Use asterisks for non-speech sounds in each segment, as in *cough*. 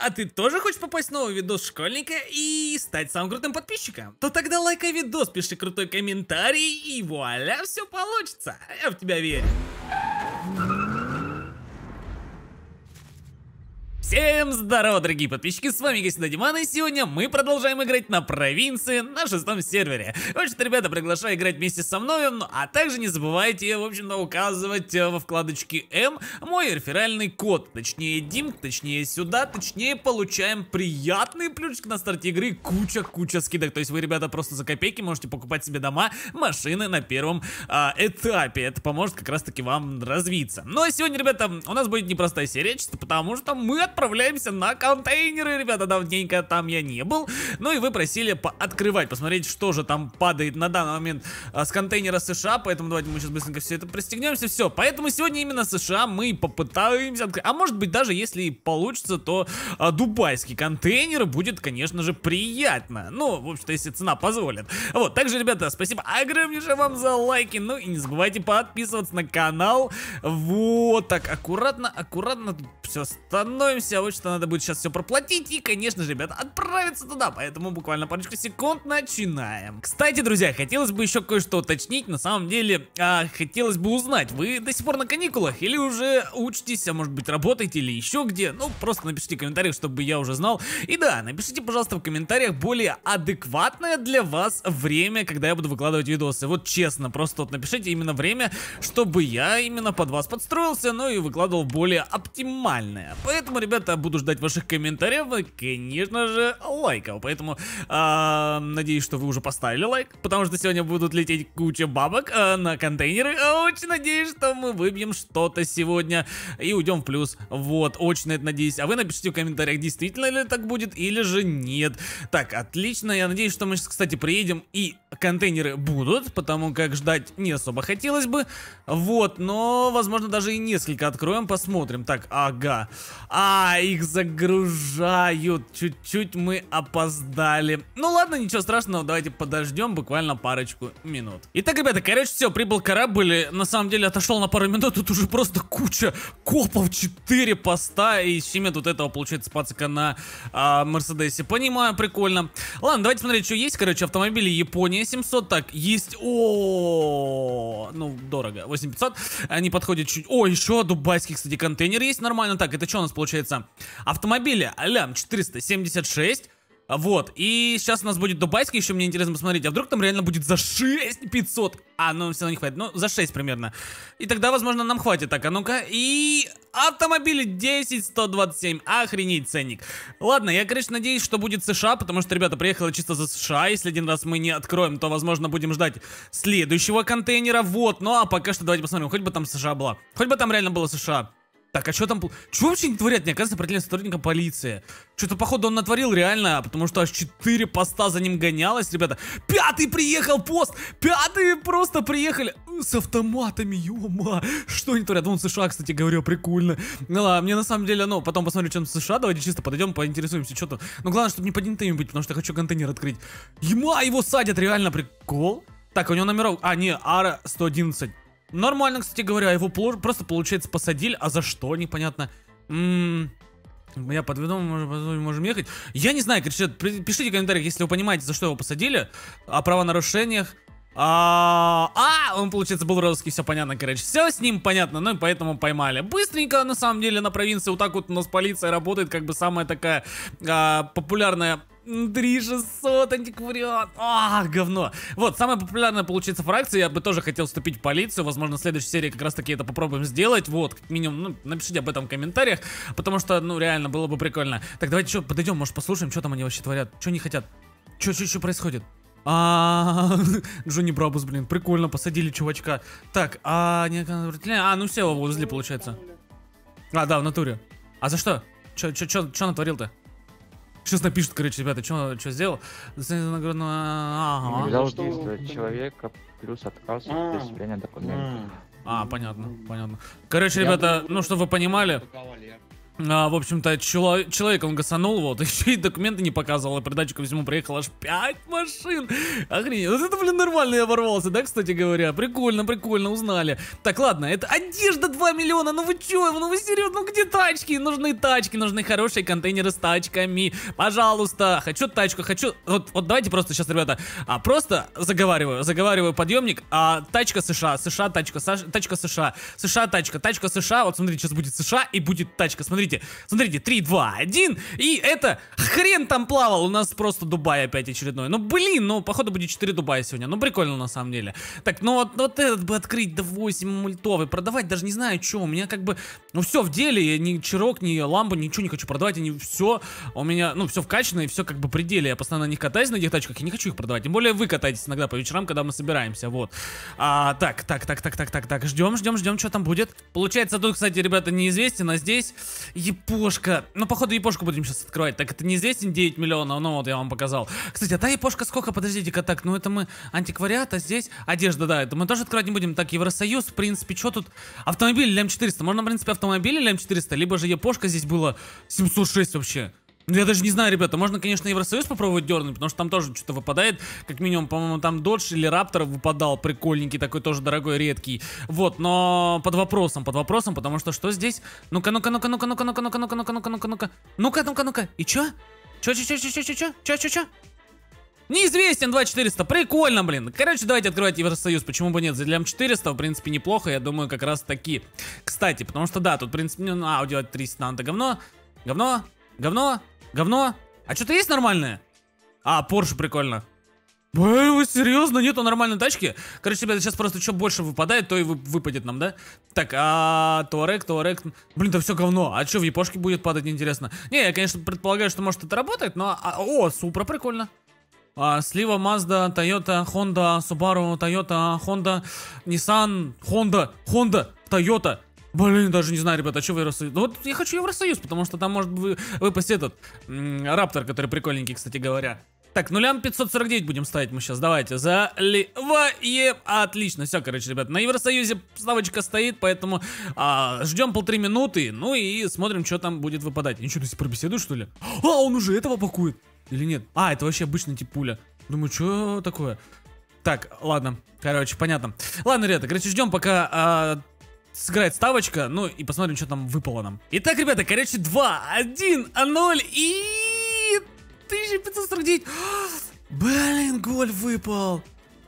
А ты тоже хочешь попасть в новый видос школьника и стать самым крутым подписчиком? То тогда лайкай видос, пиши крутой комментарий и вуаля, все получится. Я в тебя верю. Всем здорово, дорогие подписчики, с вами Гасина Диман, и сегодня мы продолжаем играть на провинции на шестом сервере. В общем-то, ребята, приглашаю играть вместе со мной, ну, а также не забывайте, в общем-то, указывать э, во вкладочке М мой реферальный код, точнее Дим, точнее сюда, точнее получаем приятные плюшки на старте игры, куча-куча скидок, то есть вы, ребята, просто за копейки можете покупать себе дома, машины на первом а, этапе, это поможет как раз-таки вам развиться. Ну, а сегодня, ребята, у нас будет непростая серия, чисто потому что мы отправляемся отправляемся на контейнеры, ребята, давненько там я не был. Ну и вы просили пооткрывать, посмотреть, что же там падает на данный момент а, с контейнера США, поэтому давайте мы сейчас быстренько все это пристегнемся, все. Поэтому сегодня именно США мы попытаемся открыть, а может быть даже если и получится, то а, дубайский контейнер будет, конечно же, приятно. Ну, в общем-то, если цена позволит. Вот, также, ребята, спасибо огромнейшее вам за лайки, ну и не забывайте подписываться на канал. Вот, так, аккуратно, аккуратно тут все становимся вот что надо будет сейчас все проплатить и, конечно же, ребята, отправиться туда. Поэтому буквально парочку секунд начинаем. Кстати, друзья, хотелось бы еще кое-что уточнить. На самом деле, а, хотелось бы узнать, вы до сих пор на каникулах или уже учитесь, а может быть работаете или еще где? Ну, просто напишите в комментариях, чтобы я уже знал. И да, напишите, пожалуйста, в комментариях более адекватное для вас время, когда я буду выкладывать видосы. Вот честно, просто вот напишите именно время, чтобы я именно под вас подстроился, ну и выкладывал более оптимальное. Поэтому, ребята, ребята, буду ждать ваших комментариев и, конечно же, лайков. Поэтому э, надеюсь, что вы уже поставили лайк, потому что сегодня будут лететь куча бабок э, на контейнеры. Очень надеюсь, что мы выбьем что-то сегодня и уйдем в плюс. Вот, очень это надеюсь. А вы напишите в комментариях, действительно ли так будет или же нет. Так, отлично. Я надеюсь, что мы сейчас, кстати, приедем и контейнеры будут, потому как ждать не особо хотелось бы. Вот, но, возможно, даже и несколько откроем, посмотрим. Так, ага. А, их загружают. Чуть-чуть мы опоздали. Ну ладно, ничего страшного, давайте подождем буквально парочку минут. Итак, ребята, короче, все, прибыл корабль. На самом деле отошел на пару минут, тут уже просто куча копов, 4 поста. И щемет вот этого, получается, пацака на а, Мерседесе. Понимаю, прикольно. Ладно, давайте смотреть, что есть. Короче, автомобили Япония 700. Так, есть... О, ну, дорого. 8500. Они подходят чуть... О, еще дубайский, кстати, контейнер есть. Нормально. Так, это что у нас получается? автомобиля Алям 476. Вот, и сейчас у нас будет дубайский, еще мне интересно посмотреть, а вдруг там реально будет за 6 500? А, ну все равно не хватит, ну за 6 примерно. И тогда, возможно, нам хватит. Так, а ну-ка, и автомобили 10 127, охренеть ценник. Ладно, я, конечно, надеюсь, что будет США, потому что, ребята, приехала чисто за США. Если один раз мы не откроем, то, возможно, будем ждать следующего контейнера. Вот, ну а пока что давайте посмотрим, хоть бы там США была. Хоть бы там реально было США. Так, а что там... Что вообще не творят? Не оказывается определенным сотрудником полиции. Что-то, походу, он натворил реально, потому что аж 4 поста за ним гонялось, ребята. Пятый приехал пост! Пятый просто приехали с автоматами, ё Что они творят? Вон США, кстати говоря, прикольно. Ну ладно, мне на самом деле, ну, потом посмотрю, что там в США. Давайте чисто подойдем, поинтересуемся, что то Ну, главное, чтобы не под нинтами быть, потому что я хочу контейнер открыть. Ема, его садят, реально прикол. Так, у него номеров... А, не, Ара 111. Нормально, кстати говоря, его просто, получается, посадили. А за что, непонятно. Ммм... Я подведу, можем, можем ехать. Я не знаю, короче, пишите в комментариях, если вы понимаете, за что его посадили. О правонарушениях. А, а, он, получается, был розыский, все понятно, короче. Все с ним понятно, ну и поэтому поймали. Быстренько, на самом деле, на провинции вот так вот у нас полиция работает, как бы самая такая а, популярная 3600 антиквариат. А, говно. Вот, самая популярная получается фракция. Я бы тоже хотел вступить в полицию. Возможно, в следующей серии как раз таки это попробуем сделать. Вот, как минимум, ну, напишите об этом в комментариях. Потому что, ну, реально, было бы прикольно. Так, давайте что, подойдем, может, послушаем, что там они вообще творят. Что они хотят? Что, что, что происходит? А, Джонни Брабус, блин, прикольно, посадили чувачка. Так, а, не, а, ну все, его возле, получается. А, да, в натуре. А за что? Че натворил-то? Сейчас напишут, короче, ребята, что, что сделал? Ага. Взял действовать человека, плюс отказ от а. присвоения документов. А, понятно, понятно. Короче, ребята, ну, чтобы вы понимали... А, в общем-то, чело- человек он гасанул, вот, *laughs* еще и документы не показывал, и придачу ко всему приехало аж 5 машин. Охренеть, вот это, блин, нормально я ворвался, да, кстати говоря? Прикольно, прикольно, узнали. Так, ладно, это одежда 2 миллиона, ну вы чё, ну вы серьезно, ну где тачки? Нужны тачки, нужны хорошие контейнеры с тачками. Пожалуйста, хочу тачку, хочу... Вот, вот давайте просто сейчас, ребята, а, просто заговариваю, заговариваю подъемник, а тачка США, США, тачка, Саш, тачка США, США, тачка, тачка США, вот смотрите, сейчас будет США и будет тачка, смотрите, смотрите, 3, 2, 1, и это хрен там плавал, у нас просто Дубай опять очередной. Ну блин, ну походу будет 4 Дубая сегодня, ну прикольно на самом деле. Так, ну вот, вот этот бы открыть до 8 мультов и продавать, даже не знаю, что, у меня как бы, ну все в деле, я ни Чирок, ни Ламбо, ничего не хочу продавать, они все, у меня, ну все вкачано и все как бы пределе, я постоянно на них катаюсь на этих тачках и не хочу их продавать, тем более вы катаетесь иногда по вечерам, когда мы собираемся, вот. А, так, так, так, так, так, так, так, ждем, ждем, ждем, что там будет. Получается, тут, кстати, ребята, неизвестен, а здесь Япошка. Ну, походу, Япошку будем сейчас открывать. Так, это неизвестен 9 миллионов, ну вот я вам показал. Кстати, а та Япошка сколько? Подождите-ка, так, ну это мы антиквариат, а здесь одежда, да, это мы тоже открывать не будем. Так, Евросоюз, в принципе, что тут? Автомобиль Лям 400. Можно, в принципе, автомобиль Лям 400, либо же Япошка здесь было 706 вообще. Ну, я даже не знаю, ребята, можно, конечно, Евросоюз попробовать дернуть, потому что там тоже что-то выпадает. Как минимум, по-моему, там Додж или Раптор выпадал, прикольненький, такой тоже дорогой, редкий. Вот, но под вопросом, под вопросом, потому что что здесь? Ну-ка, ну-ка, ну-ка, ну-ка, ну-ка, ну-ка, ну-ка, ну-ка, ну-ка, ну-ка, ну-ка, ну-ка. Ну-ка, ну-ка, ну-ка. И чё? Чё, чё, чё, чё, чё, чё, чё, чё, чё, чё? Неизвестен 2400, прикольно, блин. Короче, давайте открывать Евросоюз, почему бы нет. За Лям 400, в принципе, неплохо, я думаю, как раз таки. Кстати, потому что, да, тут, в принципе, ну, аудио 300 надо говно, говно, говно, говно, а что-то есть нормальное? А, Порше прикольно. Блин, вы серьезно? Нету нормальной тачки? Короче, ребята, сейчас просто что больше выпадает, то и выпадет нам, да? Так, а Туарек, Туарек... Блин, да все говно. А что в Япошке будет падать, интересно? Не, я, конечно, предполагаю, что может это работает, но... А, о, Супра, прикольно. А, Слива, Mazda, Toyota, Honda, Subaru, Toyota, Honda, Nissan, Honda, Honda, Toyota. Блин, даже не знаю, ребята, а что в Евросоюз? Ну вот я хочу Евросоюз, потому что там может вы, выпасть этот Раптор, который прикольненький, кстати говоря. Так, нулям 549 будем ставить мы сейчас. Давайте, заливаем. Отлично, все, короче, ребят, на Евросоюзе ставочка стоит, поэтому а, ждем полторы минуты, ну и смотрим, что там будет выпадать. Ничего, ты беседу, что ли? А, он уже этого пакует. Или нет? А, это вообще обычный тип пуля. Думаю, что такое? Так, ладно, короче, понятно. Ладно, ребята, короче, ждем, пока а, сыграет ставочка, ну и посмотрим, что там выпало нам. Итак, ребята, короче, 2, 1, 0 и... 1549. *gasps* Блин, голь выпал.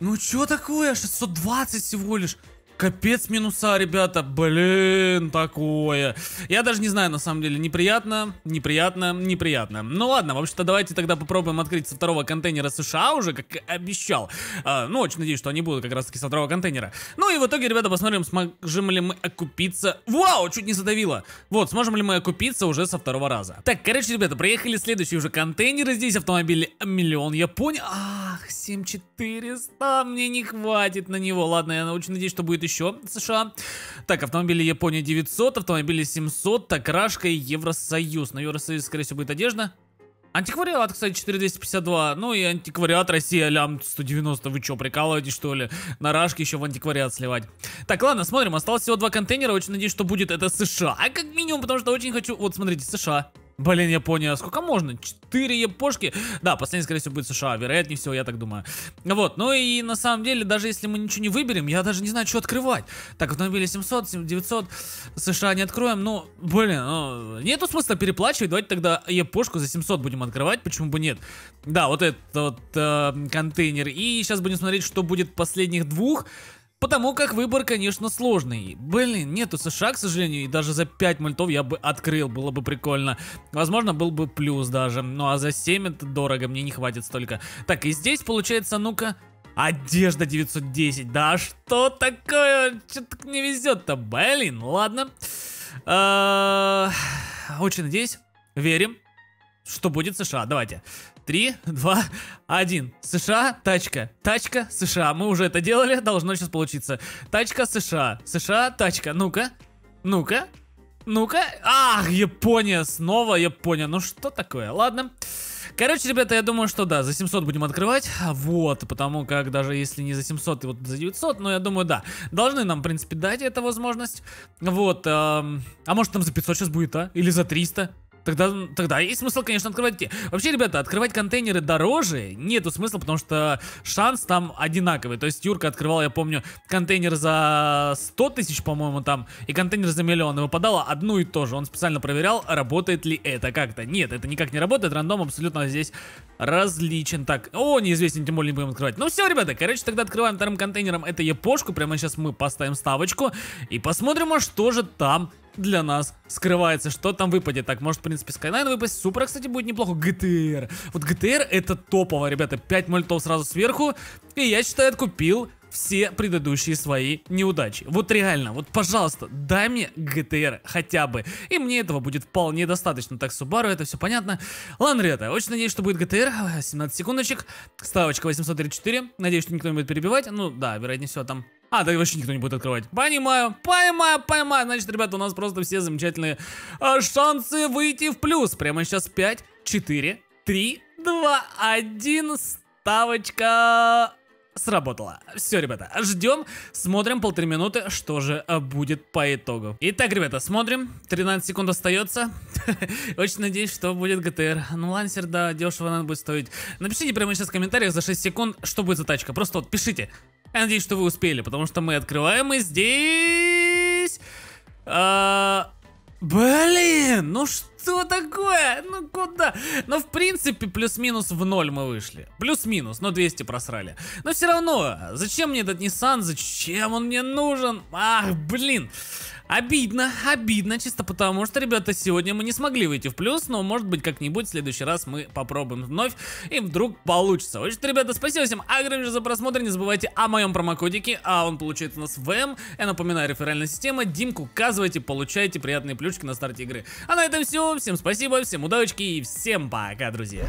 Ну что такое? 620 всего лишь. Капец минуса, ребята, блин, такое. Я даже не знаю, на самом деле, неприятно, неприятно, неприятно. Ну ладно, в общем-то, давайте тогда попробуем открыть со второго контейнера США уже, как обещал. А, ну, очень надеюсь, что они будут как раз-таки со второго контейнера. Ну и в итоге, ребята, посмотрим, сможем ли мы окупиться. Вау, чуть не задавило. Вот, сможем ли мы окупиться уже со второго раза. Так, короче, ребята, приехали следующие уже контейнеры. Здесь автомобили миллион, я понял. Ах, 7400, мне не хватит на него. Ладно, я очень надеюсь, что будет США. Так, автомобили Япония 900, автомобили 700, так, Рашка и Евросоюз. На Евросоюз, скорее всего, будет одежда. Антиквариат, кстати, 4252. Ну и антиквариат Россия, лям 190. Вы что, прикалываетесь, что ли? На рашке еще в антиквариат сливать. Так, ладно, смотрим. Осталось всего два контейнера. Очень надеюсь, что будет это США. А как минимум, потому что очень хочу... Вот, смотрите, США. Блин, Япония, сколько можно? Четыре япошки? Да, последний, скорее всего, будет США, вероятнее всего, я так думаю. Вот, ну и на самом деле, даже если мы ничего не выберем, я даже не знаю, что открывать. Так, автомобили 700, 900, США не откроем, ну, блин, ну, нету смысла переплачивать, давайте тогда япошку за 700 будем открывать, почему бы нет. Да, вот этот вот э, контейнер, и сейчас будем смотреть, что будет последних двух. Потому как выбор, конечно, сложный. Блин, нету США, к сожалению, и даже за 5 мультов я бы открыл, было бы прикольно. Возможно, был бы плюс даже. Ну а за 7 это дорого, мне не хватит столько. Так, и здесь получается, ну-ка... Одежда 910, да что такое? Что-то не везет-то, блин, ладно. А, очень надеюсь, верим, что будет США. Давайте. Три, два, один. США, тачка. Тачка, США. Мы уже это делали, должно сейчас получиться. Тачка, США. США, тачка. Ну-ка. Ну-ка. Ну-ка. Ах, Япония, снова Япония. Ну что такое? Ладно. Короче, ребята, я думаю, что да, за 700 будем открывать. Вот, потому как даже если не за 700, вот за 900, но я думаю, да. Должны нам, в принципе, дать эту возможность. Вот, эм, а может там за 500 сейчас будет, а? Или за 300? Тогда, тогда есть смысл, конечно, открывать. Вообще, ребята, открывать контейнеры дороже нету смысла, потому что шанс там одинаковый. То есть Юрка открывал, я помню, контейнер за 100 тысяч, по-моему, там, и контейнер за миллион. И выпадало одно и то же. Он специально проверял, работает ли это как-то. Нет, это никак не работает. Рандом абсолютно здесь различен. Так, о, неизвестен, тем более не будем открывать. Ну все, ребята, короче, тогда открываем вторым контейнером это епошку. Прямо сейчас мы поставим ставочку и посмотрим, а что же там для нас скрывается, что там выпадет. Так, может, в принципе, Skyline выпасть. Супер, кстати, будет неплохо. GTR. Вот GTR это топово, ребята. 5 мультов сразу сверху. И я считаю, откупил все предыдущие свои неудачи. Вот реально, вот пожалуйста, дай мне GTR хотя бы. И мне этого будет вполне достаточно. Так, Subaru, это все понятно. Ладно, ребята, очень надеюсь, что будет GTR. 17 секундочек. Ставочка 834. Надеюсь, что никто не будет перебивать. Ну, да, вероятнее всего, там а, да вообще никто не будет открывать. Понимаю, понимаю, понимаю. Значит, ребята, у нас просто все замечательные а, шансы выйти в плюс. Прямо сейчас 5, 4, 3, 2, 1. Ставочка сработала. Все, ребята, ждем, смотрим полторы минуты, что же а, будет по итогу. Итак, ребята, смотрим, 13 секунд остается. *laughs* Очень надеюсь, что будет ГТР. Ну, лансер, да, дешево надо будет стоить. Напишите прямо сейчас в комментариях за 6 секунд, что будет за тачка. Просто вот пишите. Я надеюсь, что вы успели, потому что мы открываем и здесь... А... Блин, ну что такое? Ну куда? Ну, в принципе, плюс-минус в ноль мы вышли. Плюс-минус, но 200 просрали. Но все равно, зачем мне этот Nissan? Зачем он мне нужен? Ах, блин. Обидно, обидно, чисто потому что, ребята, сегодня мы не смогли выйти в плюс, но может быть как-нибудь в следующий раз мы попробуем вновь, и вдруг получится. Очень, ребята, спасибо всем огромное за просмотр, не забывайте о моем промокодике, а он получается у нас в. Я напоминаю, реферальная система, Димку указывайте, получайте приятные плюшки на старте игры. А на этом все, всем спасибо, всем удачи и всем пока, друзья.